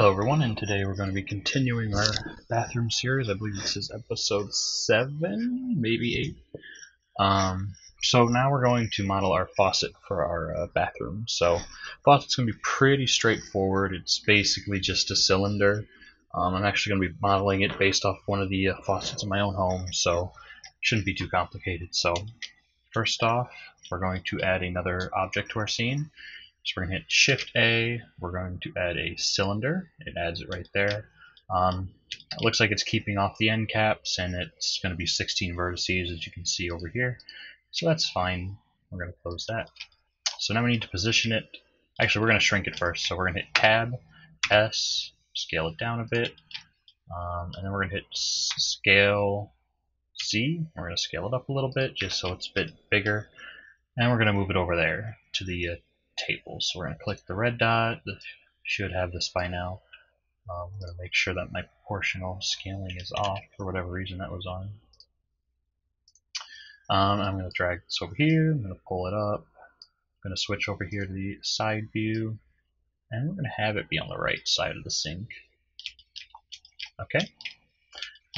Hello everyone, and today we're going to be continuing our bathroom series. I believe this is episode 7, maybe 8. Um, so now we're going to model our faucet for our uh, bathroom. So faucet's going to be pretty straightforward. It's basically just a cylinder. Um, I'm actually going to be modeling it based off one of the uh, faucets in my own home, so shouldn't be too complicated. So first off, we're going to add another object to our scene. So we're going to hit Shift A. We're going to add a cylinder. It adds it right there. Um, it looks like it's keeping off the end caps, and it's going to be 16 vertices, as you can see over here. So that's fine. We're going to close that. So now we need to position it. Actually, we're going to shrink it first. So we're going to hit Tab, S, scale it down a bit, um, and then we're going to hit Scale Z. We're going to scale it up a little bit, just so it's a bit bigger. And we're going to move it over there to the uh, table. So we're going to click the red dot. This should have this by now. Um, I'm going to make sure that my proportional scaling is off for whatever reason that was on. Um, I'm going to drag this over here. I'm going to pull it up. I'm going to switch over here to the side view. And we're going to have it be on the right side of the sink. Okay.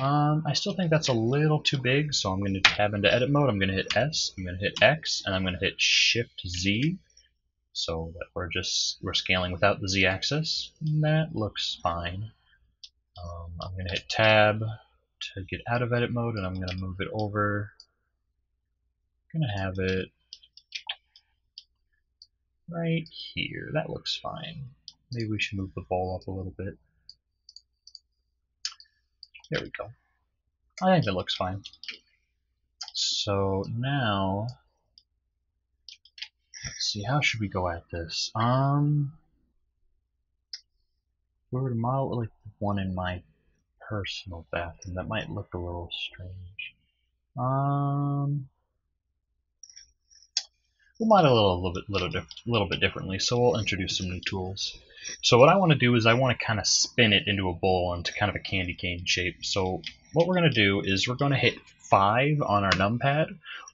Um, I still think that's a little too big, so I'm going to tab into edit mode. I'm going to hit S, I'm going to hit X, and I'm going to hit Shift Z so that we're just we're scaling without the z-axis. That looks fine. Um, I'm going to hit tab to get out of edit mode and I'm going to move it over. I'm going to have it right here. That looks fine. Maybe we should move the bowl up a little bit. There we go. I think that looks fine. So now see, how should we go at this? Um, if we were to model like the one in my personal bathroom, that might look a little strange. Um, we'll model it a little bit, little, diff little bit differently, so we'll introduce some new tools. So what I want to do is I want to kind of spin it into a bowl into kind of a candy cane shape. So what we're going to do is we're going to hit 5 on our numpad,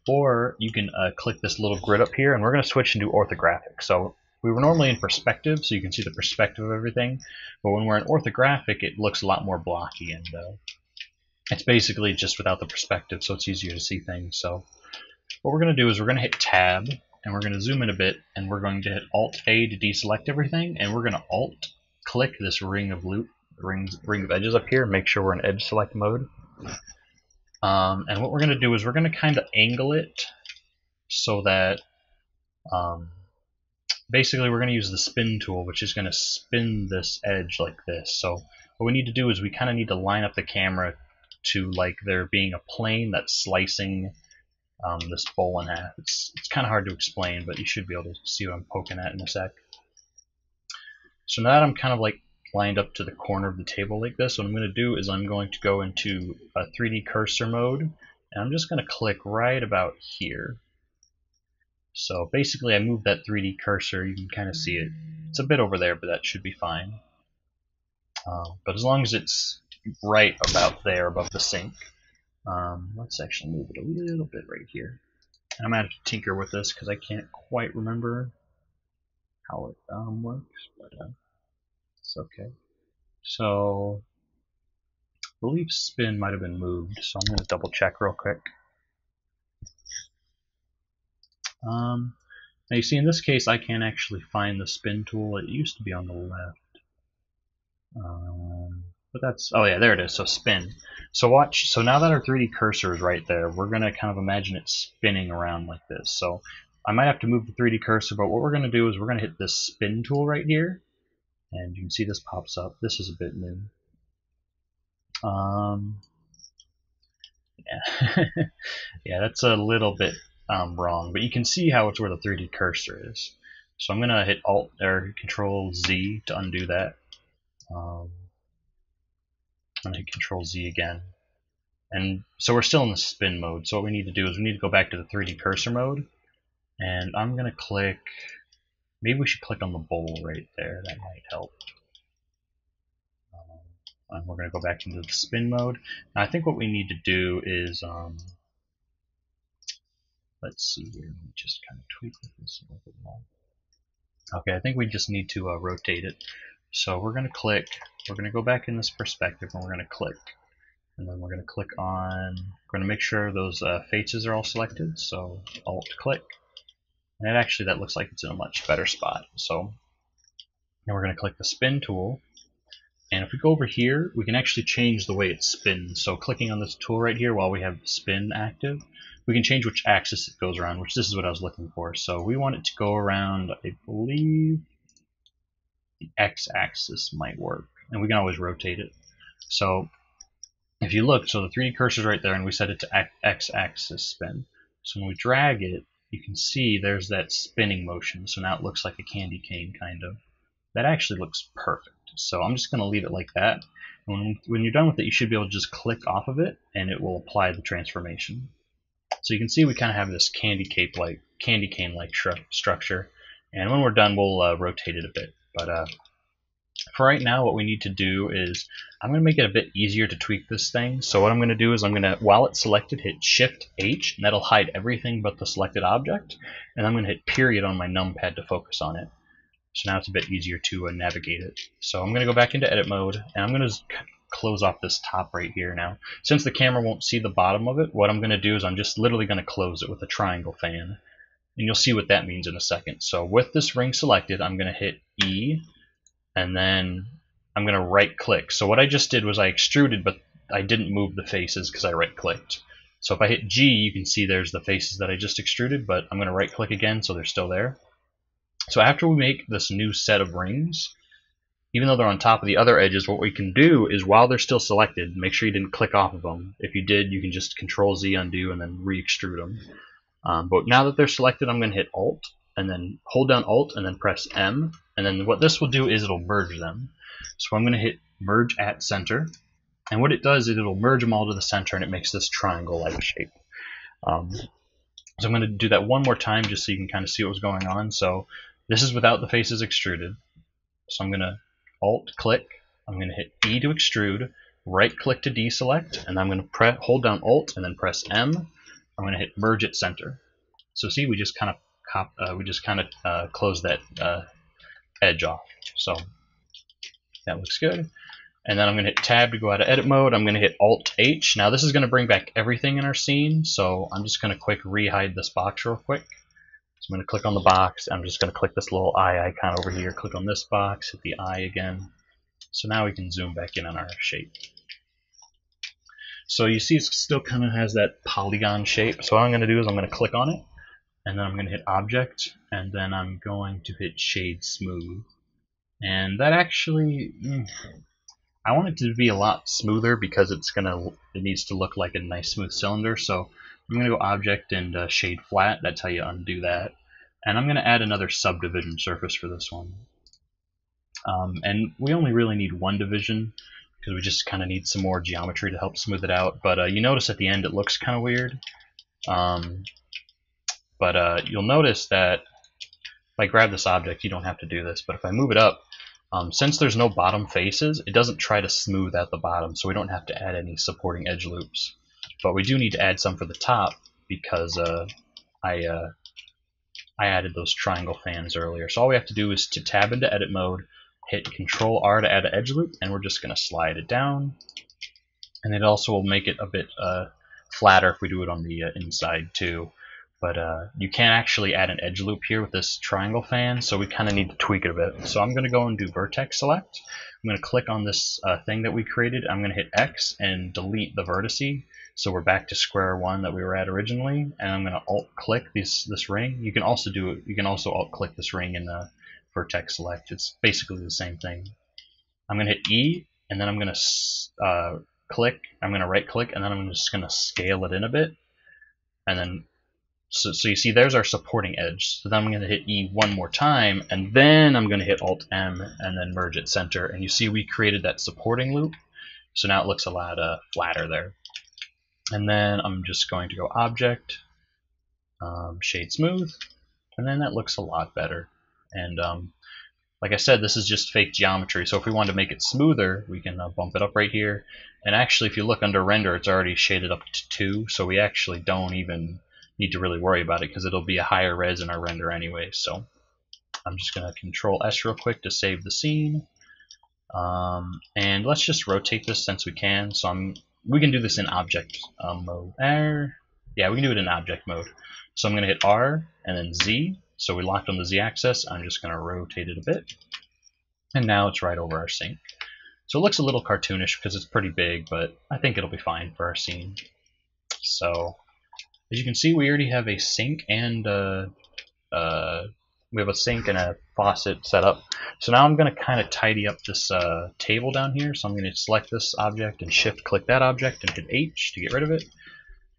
or you can uh, click this little grid up here, and we're going to switch into orthographic. So we were normally in perspective, so you can see the perspective of everything, but when we're in orthographic, it looks a lot more blocky, and uh, it's basically just without the perspective, so it's easier to see things. So what we're going to do is we're going to hit Tab, and we're going to zoom in a bit, and we're going to hit Alt-A to deselect everything, and we're going to Alt-click this ring of loop, ring, ring of edges up here, make sure we're in edge select mode. Um, and what we're going to do is we're going to kind of angle it so that um, basically we're going to use the spin tool, which is going to spin this edge like this. So what we need to do is we kind of need to line up the camera to like there being a plane that's slicing um, this bowl in half. It's, it's kind of hard to explain, but you should be able to see what I'm poking at in a sec. So now that I'm kind of like lined up to the corner of the table like this, what I'm going to do is I'm going to go into a 3D cursor mode, and I'm just going to click right about here. So basically I moved that 3D cursor, you can kind of see it. It's a bit over there, but that should be fine. Uh, but as long as it's right about there above the sink, um, let's actually move it a little bit right here. And I'm going to have to tinker with this because I can't quite remember how it um, works. But uh, it's okay. So, I believe spin might have been moved, so I'm going to double check real quick. Um, now you see in this case I can't actually find the spin tool. It used to be on the left. Um, but that's, oh yeah, there it is, so spin. So watch, so now that our 3D cursor is right there, we're going to kind of imagine it spinning around like this. So I might have to move the 3D cursor, but what we're going to do is we're going to hit this spin tool right here, and you can see this pops up. This is a bit new. Um, yeah, yeah, that's a little bit um, wrong, but you can see how it's where the 3D cursor is. So I'm gonna hit Alt or Control Z to undo that. Um, I'm gonna hit Control Z again, and so we're still in the spin mode. So what we need to do is we need to go back to the 3D cursor mode, and I'm gonna click Maybe we should click on the bowl right there. That might help. Um, and we're going to go back into the spin mode. Now, I think what we need to do is, um, let's see here. Let me just kind of tweak this a little bit more. Okay, I think we just need to uh, rotate it. So we're going to click, we're going to go back in this perspective and we're going to click. And then we're going to click on, we're going to make sure those uh, faces are all selected. So Alt click. And actually, that looks like it's in a much better spot. So now we're going to click the spin tool. And if we go over here, we can actually change the way it spins. So clicking on this tool right here while we have spin active, we can change which axis it goes around, which this is what I was looking for. So we want it to go around, I believe, the x-axis might work. And we can always rotate it. So if you look, so the 3D cursor is right there, and we set it to x-axis spin. So when we drag it, you can see there's that spinning motion. So now it looks like a candy cane, kind of. That actually looks perfect. So I'm just going to leave it like that. When, when you're done with it, you should be able to just click off of it, and it will apply the transformation. So you can see we kind of have this candy cape like candy cane like structure. And when we're done, we'll uh, rotate it a bit. But uh, for right now, what we need to do is I'm going to make it a bit easier to tweak this thing. So what I'm going to do is I'm going to, while it's selected, hit Shift H, and that'll hide everything but the selected object. And I'm going to hit period on my numpad to focus on it. So now it's a bit easier to uh, navigate it. So I'm going to go back into edit mode, and I'm going to close off this top right here now. Since the camera won't see the bottom of it, what I'm going to do is I'm just literally going to close it with a triangle fan. And you'll see what that means in a second. So with this ring selected, I'm going to hit E, and then I'm going to right click. So what I just did was I extruded, but I didn't move the faces because I right clicked. So if I hit G, you can see there's the faces that I just extruded, but I'm going to right click again so they're still there. So after we make this new set of rings, even though they're on top of the other edges, what we can do is while they're still selected, make sure you didn't click off of them. If you did, you can just Control Z undo and then re-extrude them. Um, but now that they're selected, I'm going to hit Alt and then hold down Alt and then press M. And then what this will do is it'll merge them. So I'm going to hit Merge at Center. And what it does is it'll merge them all to the center and it makes this triangle-like shape. Um, so I'm going to do that one more time just so you can kind of see what's going on. So this is without the faces extruded. So I'm going to Alt click, I'm going to hit E to extrude, right click to deselect, and I'm going to hold down Alt and then press M. I'm going to hit merge at center. So see, we just kind of uh, we just kind of uh, close that uh, edge off. So that looks good. And then I'm going to hit tab to go out of edit mode. I'm going to hit Alt H. Now this is going to bring back everything in our scene. So I'm just going to quick re-hide this box real quick. So I'm going to click on the box. I'm just going to click this little eye icon over here. Click on this box, hit the eye again. So now we can zoom back in on our shape. So you see it still kind of has that polygon shape. So what I'm going to do is I'm going to click on it. And then I'm going to hit Object. And then I'm going to hit Shade Smooth. And that actually... Mm, I want it to be a lot smoother because it's gonna it needs to look like a nice smooth cylinder. So I'm going to go object and uh, shade flat. That's how you undo that. And I'm going to add another subdivision surface for this one. Um, and we only really need one division because we just kind of need some more geometry to help smooth it out. But uh, you notice at the end it looks kind of weird. Um, but uh, you'll notice that if I grab this object, you don't have to do this. But if I move it up, um, since there's no bottom faces, it doesn't try to smooth out the bottom, so we don't have to add any supporting edge loops. But we do need to add some for the top because uh, I uh, I added those triangle fans earlier. So all we have to do is to tab into edit mode, hit Control R to add an edge loop, and we're just going to slide it down. And it also will make it a bit uh, flatter if we do it on the uh, inside too. But uh, you can't actually add an edge loop here with this triangle fan, so we kind of need to tweak it a bit. So I'm going to go and do vertex select. I'm going to click on this uh, thing that we created. I'm going to hit X and delete the vertice. So we're back to square one that we were at originally, and I'm going to alt click this this ring. You can also do it. You can also alt click this ring in the vertex select. It's basically the same thing. I'm going to hit E, and then I'm going to uh, click. I'm going to right click, and then I'm just going to scale it in a bit, and then so, so you see there's our supporting edge. So then I'm going to hit E one more time, and then I'm going to hit Alt M and then merge at center. And you see we created that supporting loop. So now it looks a lot uh, flatter there. And then I'm just going to go Object, um, Shade Smooth, and then that looks a lot better. And um, like I said, this is just fake geometry. So if we wanted to make it smoother, we can uh, bump it up right here. And actually, if you look under render, it's already shaded up to 2, so we actually don't even need to really worry about it because it'll be a higher res in our render anyway. So I'm just going to Control S real quick to save the scene. Um, and let's just rotate this since we can. So I'm we can do this in object um, mode. Yeah, we can do it in object mode. So I'm going to hit R and then Z. So we locked on the Z axis. I'm just going to rotate it a bit. And now it's right over our sink. So it looks a little cartoonish because it's pretty big, but I think it'll be fine for our scene. So as you can see, we already have a sink and a, uh, we have a sink and a faucet set up. So now I'm going to kind of tidy up this uh, table down here. So I'm going to select this object and shift click that object and hit H to get rid of it.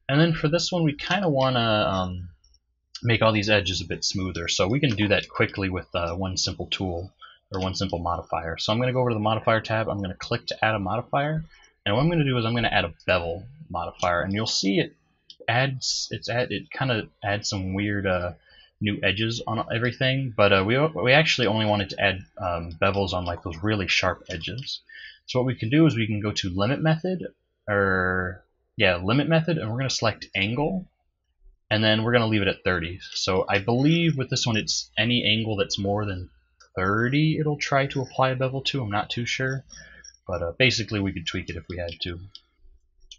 And then for this one, we kind of want to um, make all these edges a bit smoother. So we can do that quickly with uh, one simple tool or one simple modifier. So I'm going to go over to the modifier tab. I'm going to click to add a modifier. And what I'm going to do is I'm going to add a bevel modifier. And you'll see it adds, it's add, it kind of adds some weird uh, new edges on everything. But uh, we, we actually only wanted to add um, bevels on like those really sharp edges. So what we can do is we can go to limit method or yeah, limit method, and we're going to select angle, and then we're going to leave it at 30. So I believe with this one, it's any angle that's more than 30 it'll try to apply a bevel to. I'm not too sure, but uh, basically we could tweak it if we had to.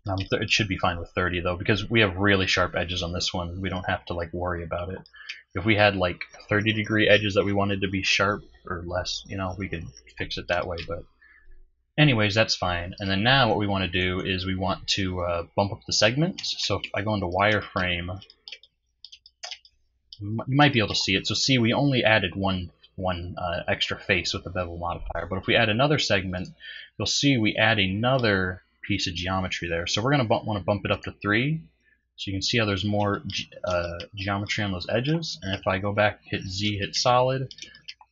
Um, it should be fine with 30 though, because we have really sharp edges on this one. We don't have to like worry about it. If we had like 30 degree edges that we wanted to be sharp or less, you know, we could fix it that way. But Anyways, that's fine. And then now what we want to do is we want to uh, bump up the segments. So if I go into wireframe, you might be able to see it. So see, we only added one one uh, extra face with the bevel modifier. But if we add another segment, you'll see we add another piece of geometry there. So we're going to want to bump it up to 3. So you can see how there's more uh, geometry on those edges. And if I go back, hit Z, hit solid,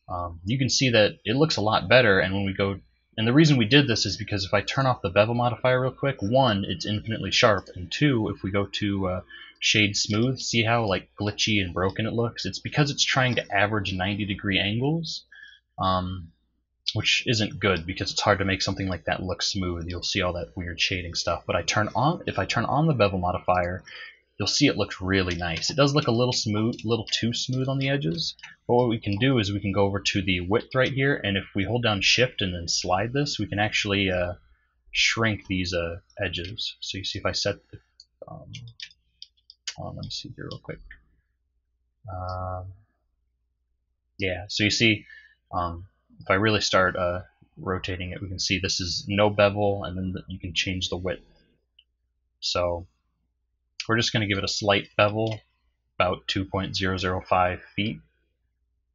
um, you can see that it looks a lot better. And when we go and the reason we did this is because if I turn off the bevel modifier real quick, one, it's infinitely sharp, and two, if we go to uh, shade smooth, see how like glitchy and broken it looks? It's because it's trying to average 90 degree angles, um, which isn't good because it's hard to make something like that look smooth. You'll see all that weird shading stuff. But I turn on, if I turn on the bevel modifier, you'll see it looks really nice. It does look a little smooth, a little too smooth on the edges, but what we can do is we can go over to the width right here, and if we hold down shift and then slide this, we can actually uh, shrink these uh, edges. So you see if I set, um, on, let me see here real quick. Um, yeah, so you see, um, if I really start uh, rotating it, we can see this is no bevel, and then you can change the width. So we're just going to give it a slight bevel, about 2.005 feet.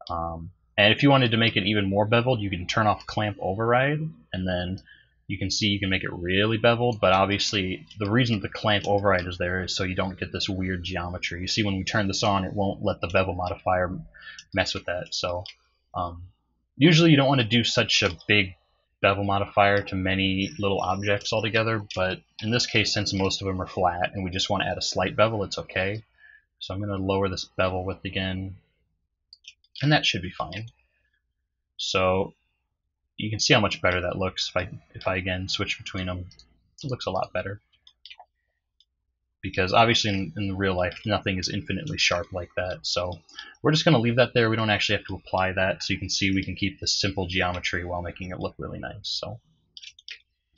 Um, and if you wanted to make it even more beveled, you can turn off clamp override, and then you can see you can make it really beveled, but obviously the reason the clamp override is there is so you don't get this weird geometry. You see when we turn this on, it won't let the bevel modifier mess with that. So um, usually you don't want to do such a big bevel modifier to many little objects altogether, but in this case, since most of them are flat and we just want to add a slight bevel, it's okay. So I'm going to lower this bevel width again, and that should be fine. So you can see how much better that looks if I, if I again switch between them. It looks a lot better because obviously in, in real life nothing is infinitely sharp like that. So we're just going to leave that there. We don't actually have to apply that. So you can see we can keep the simple geometry while making it look really nice. So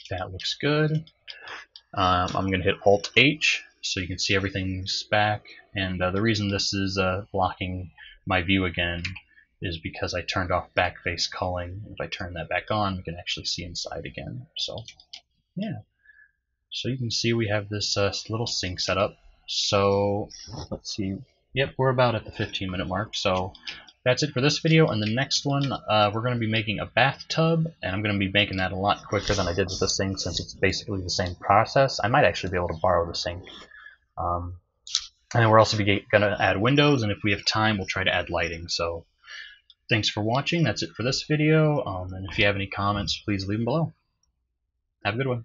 that looks good. Um, I'm going to hit alt H so you can see everything's back. And uh, the reason this is uh, blocking my view again is because I turned off backface culling if I turn that back on we can actually see inside again. So yeah so you can see we have this uh, little sink set up. So let's see. Yep, we're about at the 15 minute mark. So that's it for this video. And the next one, uh, we're going to be making a bathtub, and I'm going to be making that a lot quicker than I did with the sink since it's basically the same process. I might actually be able to borrow the sink. Um, and we're also going to add windows, and if we have time, we'll try to add lighting. So thanks for watching. That's it for this video. Um, and if you have any comments, please leave them below. Have a good one.